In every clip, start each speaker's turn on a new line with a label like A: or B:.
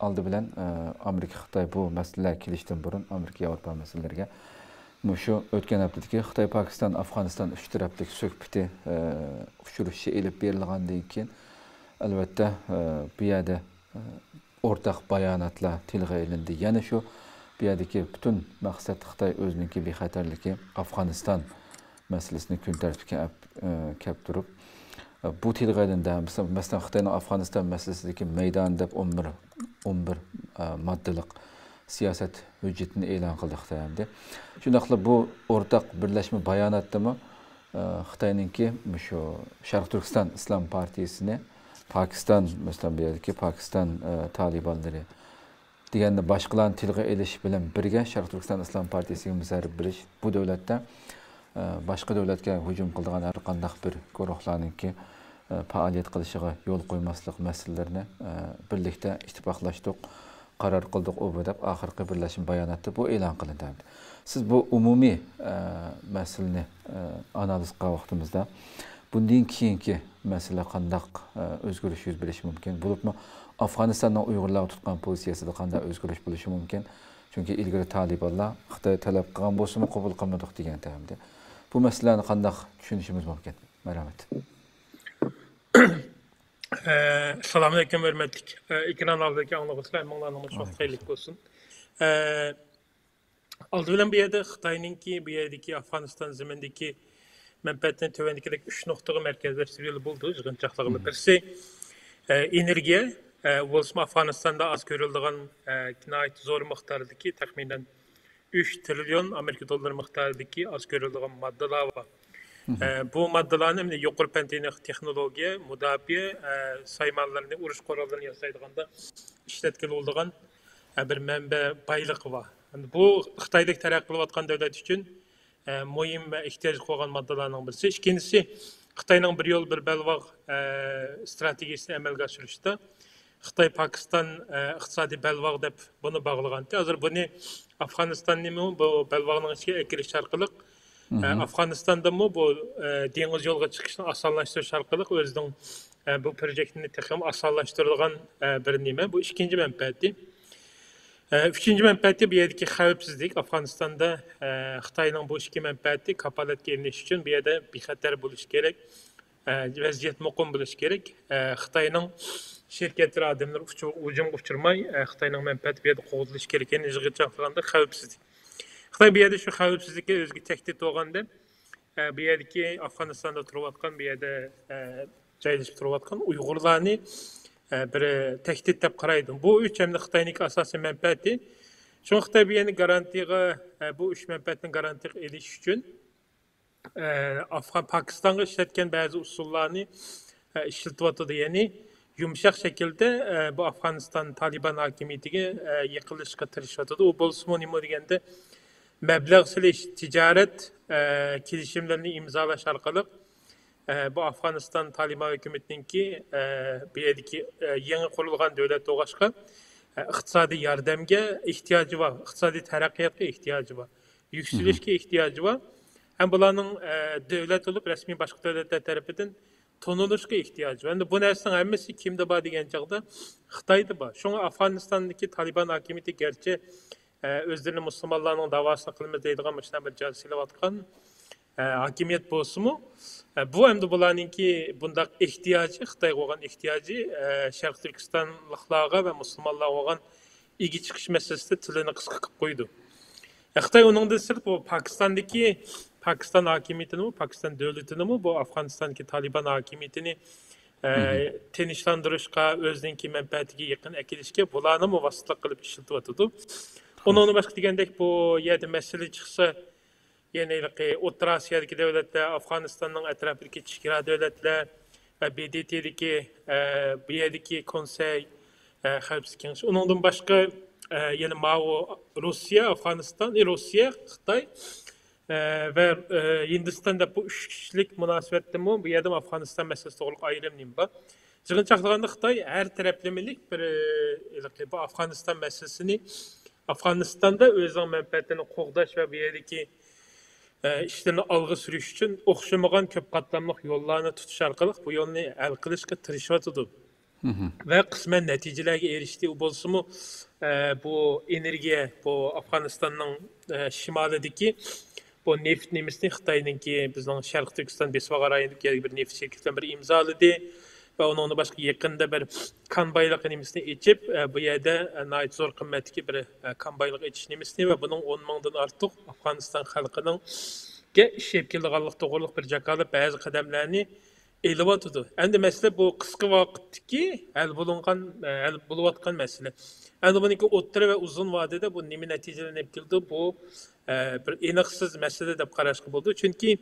A: oldi bilan e, Amerika xitoy bu masalalar kelishdan burun Amerika yevropa masalalariga shu o'tgan haftadagi xitoy pokiston afg'oniston uch taraflik suhbati e, uchrashishi ilib berilgandan keyin albatta e, bu yerda o'rtaq bayonotlar tilga ilindi yana shu bu yerdagi butun maqsad xitoy o'ziniki bexatarligi afg'oniston masalasini kun tartibga kelib turib bu tilga masalan xitoyni afg'oniston masalasidagi maydon deb o'n bir o'n bir moddalik siyosat hujjatini e'lon qildi xitoy hamda qilib bu o'rtaq birlashma bayonotdami xitoyninki shu sharq turkiston islom partiyasini Pakistan masalan bir yerdeki Pakistan e, deganda boshqalarni tilga elish bilan birga sharq turkiston islom partiyasiga musarrif bilish bu davlatda boshqa davlatga hujum qiladigan har qanday bir guruhlarniki E, faoliyat qilishiga yo'l qo'ymaslik masalalarini e, birlikda ittifoqlashdik qaror qildik u deb oxirgi birlashma bayonotda bu e'lon qilindi siz bu umumiy e, masalani analiz qilgan vaqtimizda bundan keyingi masala qandaq o'zgarish yuz berishi mumkin bo'libmi? Afg'onistonning uyg'urlar tutgan pozitsiyasida qanday o'zgarish bo'lishi mumkin? Chunki ilgari talibanlar xitoy talab qilgan bo'lsimi qabul qilmadik degan tamda bu masalani qandaq tushunishimiz mumkin? Marhamat
B: e, Selamun Aleyküm hürmetlik. E, İkran aldaki anlamasına emanlarına çok hayırlık olsun. Aldı bilen bir yerde Xitay'ninki, bir yerdeki Afganistan zemindeki mənbətinin tövəndikidək üç nöqtəqə mərkəzləşdirildi buldu, zığınçaqlığını. Birisi, e, energiya, e, Wilson Afganistan'da az görüldüğün e, kinayet zor miqdardaki təxminən 3 trilyon Amerika dolları miqdardaki az görüldüğün maddalar var. Bu moddalarni yuqori fan texnologiya mudofaa saymonlarni urush qurollarini yasaydiganda ishlatiladigan bir manba boyliq bor bu xitoydek taraqqiy qilayotgan davlat uchun muhim ehtiyoj qo'ygan moddalarning birisi ikkinchisi xitoyning bir yo'l bir balvoq strategiyasini amalga oshirishda xitoy pokiston iqtisodiy balvoq deb buni bog'lagan hozir buni afg'onistonni bu balvoqning ichiga akirish orqali afg'onistondami bu dengiz yo'lga chiqishni osonlashtirish orqali o'zining bu projektini osonlashtiradigan bir nima bu ikkinchi manfaati Üçüncü mənfəəti bu yerdəki xəvfsizlik Afqanistan'da e, Xitayның bu iki mənfəəti kapalatga eriniş üçün bir yerdə bexətər buluş gerek. E, vəziyyət muqim buluş gerek. E, Xitayның şirketleri adamlar uçu, ucum uçurmay e, Xitayның mənfəəti bir yerdə qoğuduluş gerekeni xitoy bu yerda shu xavfsizlikka o'ziga tahdid bo'lganda e, bu yerdagi afg'onistonda bir bu yerda e, joylashib turayotgan Uyg'urlarni e, bir tahdid deb qaraydi. Bu uch hamda xitoyniki asosiy manfaati. Shu xitoy bu yerni garantiyaga bu uch manfaatni garantiyaga elish uchun afg'on pokistonga ishlatgan ba'zi usullarni ishlatyotdi ya'ni yumshoq shaklda bu afg'oniston taliban hokimiyatiga yiqilishga tirishyotdi u bo'lsimi nima deganda məbləğ siliş, ticarət ə, girişimlərini imzalaş arqalıq e, bu Afğanistan Taliban hökumətininki e, beyədiki yeni qurulğan dövlət doğaşqa iqtisadi yardımğa ehtiyacı var, iqtisadi tərəqqiyatqa ehtiyacı var, yüksəlişə ehtiyacı var. Həm bunların dövlət olub rəsmi başqa dövlətlər tərəfindən tonuluşqa ehtiyacı var. Əndi bu nərsənin hamısı kimdə var deyən çağda Xitayda var. Şuna Afğanistandakı Taliban hakimiyyəti gerçi өздеріне мұсылманларның давасын қылмыз дейдіған машина жасайлап жатқан hakimiyet bozumu. Bu hem de bularınki bundak ihtiyacı, Xitayga olan ihtiyacı, e, Şərq Türkistanlıqlara ve Müslümanlara olan ilgi çıkış meselesinde tülünü kıskı kıp koydu. E, Xitay onun da sırf bu Pakistan'daki Pakistan hakimiyetini mi, Pakistan devletini mi, bu Afganistan'daki Taliban hakimiyetini e, tenişlendirişka, özdenki menfaatiki yakın ekilişke bularını mı vasıtla kılıp işiltiyordu. Бұны басқа дегендек, бұл еді мәселі шықсы, ені ілгі ұттыр Асиядегі дәулетті, Афғанистанның әтірапы ке тішкера дәулетті, бедет еді ке, бұл еді ке консей қарпсы кеніш. Оныңдың басқа, ені мағу Русия, Афғанистан, и Русия, Қытай, Ө, Индістанда бұл үш кішілік мұнасуетті мұн, бұл едім Афғанистан мәселесі тоғылық айырым нем ба. Жығын шақтығанды Қытай әр тәрәплемелік бір, ілгі, бұл Афғанистан мәселесіне Afg'onistonda o'zining manfaatini qo'g'dash va bu yerdagi ishlarni olg'a surish uchun o'xshamagan ko'p qatlamli yo'llarni tutish orqali bu yo'lni hal qilishga tirishyotidi ve kısmen neticelerge erişti. O bolsumu e, bu energiya bu Afganistan'ın e, şimalideki bu neft nemisini Xitoyninki bizning Sharq Turkiston Besvaga rayonidagi bir neft şirketi bir imzoladi va uningni boshqa yaqinda bir kombayliq nimasini ichib e, bu yerda e, zo'r qimmatga bir e, kombayliq ichish nimasini va buning o'n mingdan ortiq afg'oniston xalqining ishlab kelganlik to'g'riliq bir jakolat ba'zi qadamlarni eləyətdi. Əndi məsələ bu qısqa vaxtdakı həll bulunğan həll buluyotqan məsələ. Əndi bununki o'ttira və uzun vadədə bu nə nəticələnib kildi bu bir eniqsiz məsələ deyə qarışqı oldu. Çünki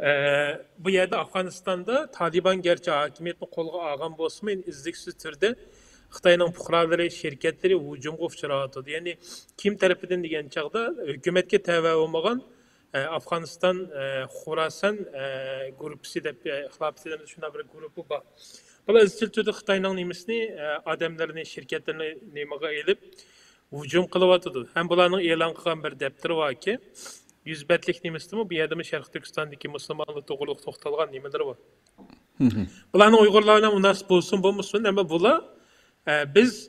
B: chunki bu yerda afg'onistonda taliban garchi hokimiyatni qo'lga olgan bo'lsinmi izliksiz turda xitoyning fuqarolari shirkatlari hujumga uchrayotdi ya'ni kim tarafidan degan chog'da hukumatga tava bo'lmagan e, afg'oniston e, xurasan e, gruppasi deb ixtilofida shunday bir gruppi bor bular izchil turda xitoyning nimasini odamlarni shirkatlarni nimaga ilib hujum qilyotdi. ham bularning e'lon qilgan bir daftari borki yuz betlik nemisdimi bu yerdami sharq turkistondagi musulmonlar to'g'riliq to'xtalgan nimalar bor bularni uyg'urlar bilan munosib bo'lsin bo'lmasin ama bular biz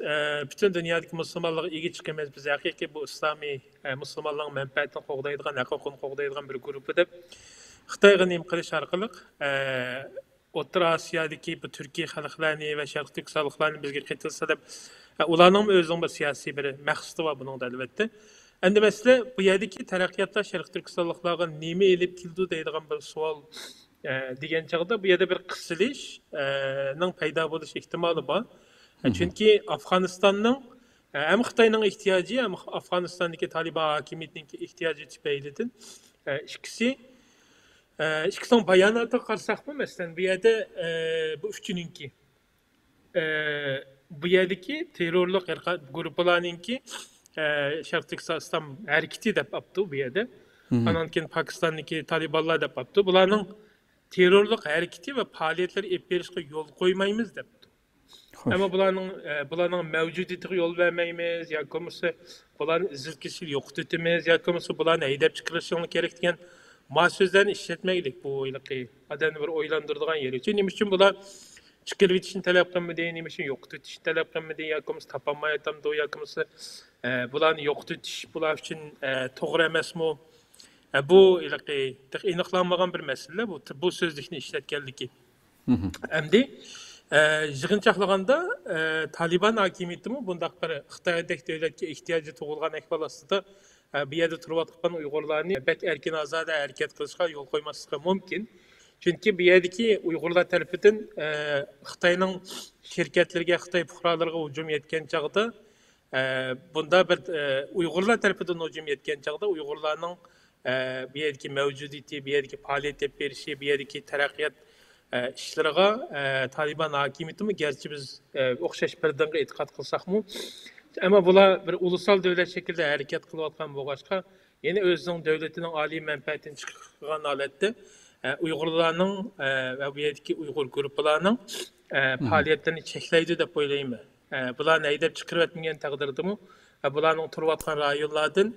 B: butun dunyodagi musulmonlarga ega chiqamiz biz haqiqiy bu islomiy musulmonlarning manfaatini qo'g'daydigan huquqini qo'g'daydigan bir guruhi deb xitoyga nim qilish orqali o'rta osiyodagi bu turkiy xalqlarni va sharq turkistonliklarni bizga qaytilsa deb ularning o'zining bir siyosiy bir maqsadi bor buning albatta endi masala bu yerdagi taraqqiyotlar sharq turkistonliklarga nima ilib keldi deydigan bir savol degan chog'da bu yerda bir qisilishning paydo bo'lish ehtimoli bor. Chunki afg'onistonning ham xitoyning ehtiyoji ham afg'onistondagi taliban hokimiyatining ehtiyoji tufaylidan ikkisi ikkisining bayonotiga qarasaqmi masalan bu yerda bu uchininki bu yerdagi terrorlik шартык стам әрекети деп апту бияда анан кийин пакистандыки талибалар деп апту буларның террорлық әрекети ва паалиятлар эп беришке жол коймайбыз депти эми буларның буларның мәвжудитиге жол бермейбиз я болмаса буларны изилкиши жоктутабыз я болмаса буларны айдап чыгарышыңы керек деген ма сөздерни иштетмейлик бу ыйлыкы адамды бир ойландырдыган жери үчүн эме үчүн булар чыкырып кетишин талап кылмады эме үчүн жоктутушун талап кылмады я болмаса тапалмай атамды я болмаса bularni yo'qotish bular uchun to'g'ri emasmi? Bu aniqlanmagan bir masala bu bu so'zlikni ishlatganligi. Endi yig'inchoqlaganda taliban hokimiyatimi bundaq bir xitoydek davlatga ehtiyoji tug'ilgan ahvol ostida bu yerda turayotgan uyg'urlarni bak erkin ozoda harakat qilishga yo'l qo'ymasligi mumkin. Chunki bu yerdagi uyg'urlar tarafidan xitoyning shirkatlariga xitoy fuqarolariga hujum yetgan chog'da bunda bir uyg'urlar tarafidan hujum yetgan chog'da uyg'urlarning bu yerdagi mavjudiyati bu yerdagi faoliyat deb berishi bu yerdagi taraqqiyot ishlariga taliban hokimiyatimi garchi biz o'xshash bir dinga e'tiqod qilsakmi ammo bular bir ulusal davlat shaklida harakat qilayotgan bo'lg'achqa yana o'zining davlatining oliy manfaatini chiqargan holatda uyg'urlarning va bu yerdagi uyg'ur guruhlarning faoliyatlarini cheklaydi deb o'ylayman bularni haydab chiqarib yotmagan taqdirdami bularning turayotgan rayonlardan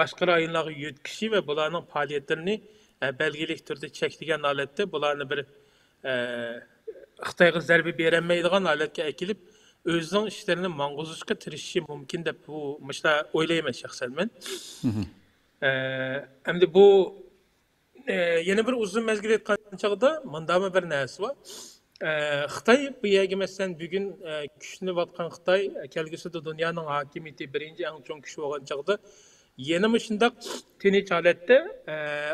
B: boshqa rayonlarga yetkishi va bularning faoliyatlarini belgili turda cheklagan holatda bularni bir xitoyga zarba berolmaydigan holatga akilib o'zining ishlarini mang'uzishga tirishishi mumkin deb bu shular o'ylayman shaxsan men endi bu yana bir uzun mazgil aytgan chog'da mundami bir narsa bor Э, Қытай бұяғы мәсен бүгін ә, күшініп Қытай э, кәлгісі де дүнияның хакимиеті бірінші аң чоң күші оған жағды. Енім үшінді тені чалетті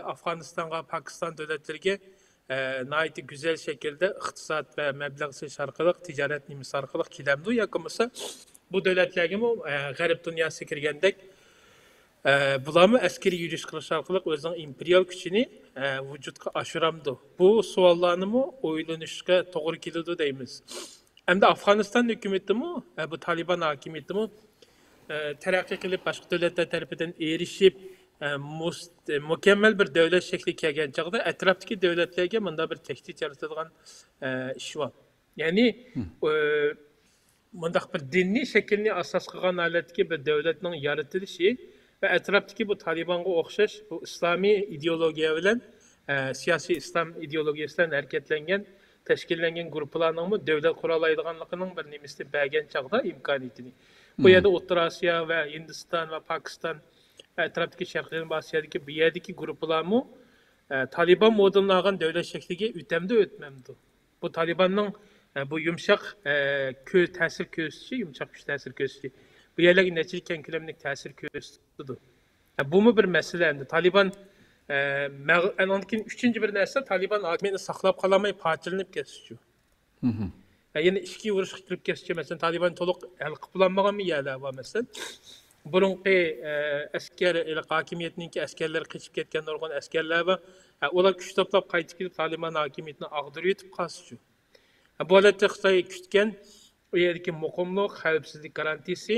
B: Афганистанға, Пакистан дөлеттілге ә, найты күзел шекелді ұқтысат бә мәбіліғісі шарқылық, тижарет немесі арқылық келемді ұяқымысы бұ дөлеттілігі мұ ғарып дүния секіргендік Ee, bularmı əskeri yürüyüş qılış arqılıq özünün imperial gücünü e, vücudqa aşıramdı. Bu suallarını mı oylanışqa doğru kelidu deymiz. Hem de Afganistan hükümeti mi, e, bu Taliban hakimiyeti mi e, terakki qilib başqa davlatlar tarafidan erishib mükemmel bir devlet şekli kelgan çağda atrofdagi davlatlarga bunda bir tehdit yaratadigan ish bor. Ya'ni bundaq bir dinni shaklni asos qilgan holatdagi bir davlatning yaratilishi va atrofdagi bu tolibonga o'xshash bu islomiy ideologiya bilan siyosiy islom ideologiyasidan harakatlangan tashkillangan guruhlarningmi davlat qura oladiganligining bir nimasini bergan chog'da imkoniyatini bu yerda o'rta osiyo va hindiston va pokiston atrofdagi sharqiy osiyodagi bu yerdagi guruhlarmi taliban modellangan davlat shakliga o'tamdi o'tmamdi. Bu talibanning e, bu yumshoq e, ko'z ta'sir ko'rsatishi yumshoq kuch ta'sir ko'rsatishi Güyerlik neçirken kilemlik təsir köstüdür. Yani bu mu bir məsələndi? Taliban e, ondakin üçüncü bir nəsə Taliban hakimiyyətini saxlab qalamay parçalanıb kəsici. Yani iki vuruş qıtılıb kəsici. Məsələn, Taliban toluq əl qıpılanmağa mı yələ e, var məsələn? burunqi askar hokimiyatninki askarlari qechib ketgan nurg'un askarlar bor ular kuch to'plab qaytib kelib tolibon hokimiyatini og'dirib yutib qolsichu bu holatda xitoy kutgan u yerdagi muqimlik xavfsizlik garantiyasi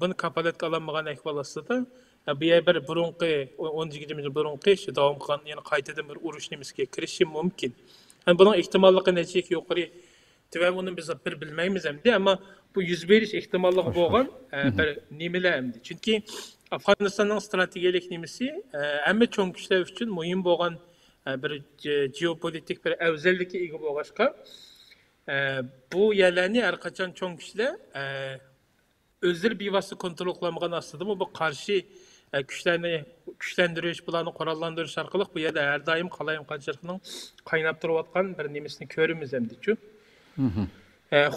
B: buni kapolatga ololmagan ahvol ostida bu bir burunqi o'n yigirma yil burunqi shu davom qilgan yana qaytadan bir urush nimasiga kirishi mumkin buning ehtimolligi nechaga yuqori tuvan uni biz bir bilmaymiz endi ammo bu yuz berish ehtimolligi bo'lgan bir nimalar endi chunki afg'onistonning strategiyalik nimasi hamma cho'ng kuchlar uchun muhim bo'lgan bir geopolitik bir afzallikka ega bo'lg'achqa bu yerlarni har qachon cho'ng kuchlar o'zlari bevosita kontrol qilolmagan ostida bu qarshi kuchlarni kuchlantirish bularni qurollantirish orqali bu yerda har doim qalayim qanchaliqning qaynab turayotgan bir nimasini ko'ramiz endi-chu.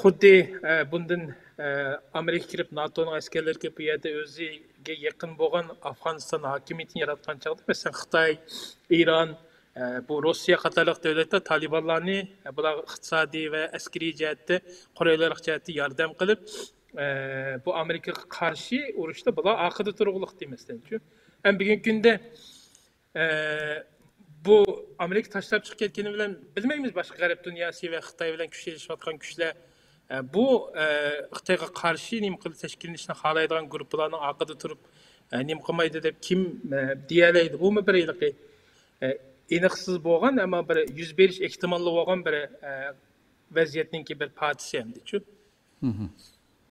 B: xuddi bundan amerika kirib natoning askarlari bu yerda o'ziga yaqin bo'lgan afg'oniston hokimiyatini yaratgan chog'da masalan xitoy eron bu rossiya qatorliq davlatlar talibanlarni bular iqtisodiy va askariy jihatda qulaylik jihatda yordam qilib bu Amerikaga qarshi urushda bular orqada turug'liq demasdanchu ham bugungi kunda bu amerika tashlab chiqib ketgani bilan bilmaymiz boshqa g'arb dunyosi va xitoy bilan kuchlashayotgan kuchlar bu xitoyga qarshi nima qilib tashkillanishni xohlaydigan guruhlarni orqada turib nima qilmaydi deb kim deyalaydi bumi bir aniqsiz bo'lgan ammo bir yuz berish ehtimolli bo'lgan bir vaziyatninki bir partisi hamdichu